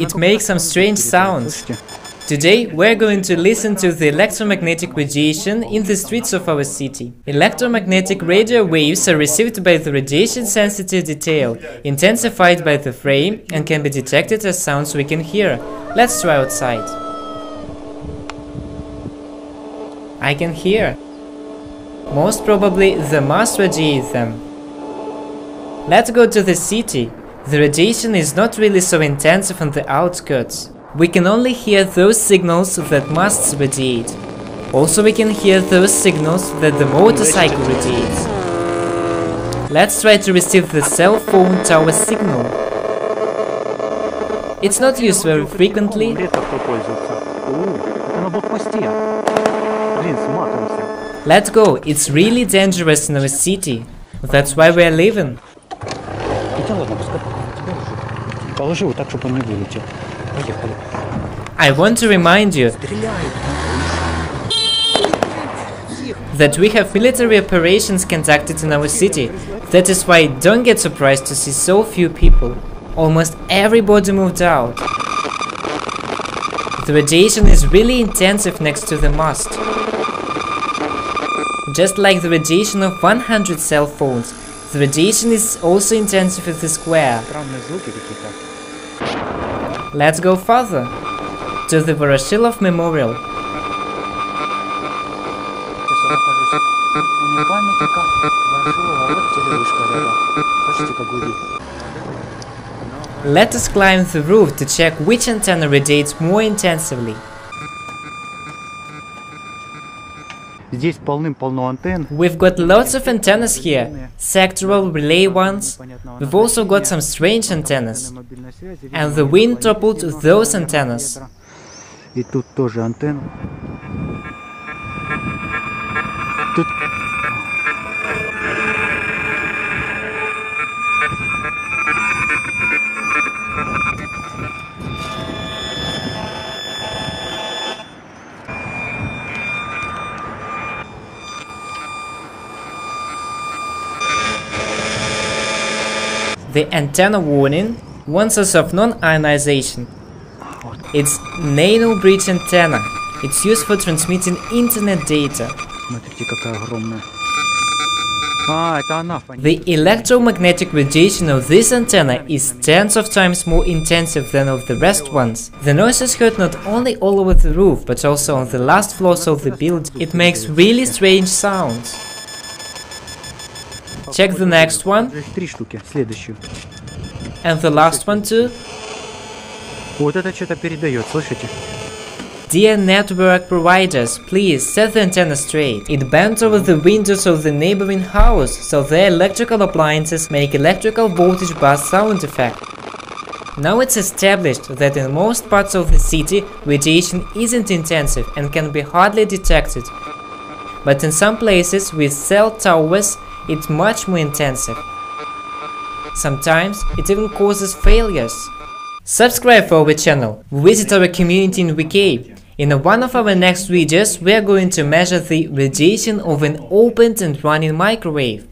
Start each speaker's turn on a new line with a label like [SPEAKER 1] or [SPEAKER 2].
[SPEAKER 1] it makes some strange sounds. Today we're going to listen to the electromagnetic radiation in the streets of our city. Electromagnetic radio waves are received by the radiation-sensitive detail, intensified by the frame, and can be detected as sounds we can hear. Let's try outside. I can hear. Most probably the must radiate them. Let's go to the city. The radiation is not really so intensive on the outskirts. We can only hear those signals that masts radiate. Also we can hear those signals that the motorcycle radiates. Let's try to receive the cell phone tower signal. It's not used very frequently. Let's go, it's really dangerous in our city. That's why we're leaving.
[SPEAKER 2] Хотя ладно, пускай тебя лежит. Положи вот так, чтобы он не вылетел. Поехали.
[SPEAKER 1] I want to remind you
[SPEAKER 2] Стреляют.
[SPEAKER 1] that we have military operations conducted in our city. That is why don't get surprised to see so few people. Almost everybody moved out. The radiation is really intensive next to the mast. Just like the radiation of 100 cell phones, the radiation is also intensive at the square. Let's go further, to the Voroshilov Memorial. Let us climb the roof to check which antenna radiates more intensively.
[SPEAKER 2] Здесь полным-полно антенн.
[SPEAKER 1] We've got lots of antennas here, sectoral relay ones. We've also got some strange antennas. And the wind toppled those antennas.
[SPEAKER 2] И тут тоже антенна. Тут...
[SPEAKER 1] The antenna warning warns us of non-ionization. It's Nano Bridge Antenna. It's used for transmitting internet data. The electromagnetic radiation of this antenna is tens of times more intensive than of the rest ones. The noise is heard not only all over the roof, but also on the last floors of the building. It makes really strange sounds. Check the next one,
[SPEAKER 2] Их три штуки. Следующую.
[SPEAKER 1] and the last one too.
[SPEAKER 2] Вот это что-то передает, слышите?
[SPEAKER 1] Dear network providers, please set the antenna straight. It bends over the windows of the neighboring house, so their electrical appliances make electrical voltage burst sound effect. Now it's established that in most parts of the city, radiation isn't intensive and can be hardly detected. But in some places with cell towers, it's much more intensive. Sometimes it even causes failures. Subscribe for our channel, visit our community in VK. In one of our next videos, we are going to measure the radiation of an opened and running microwave.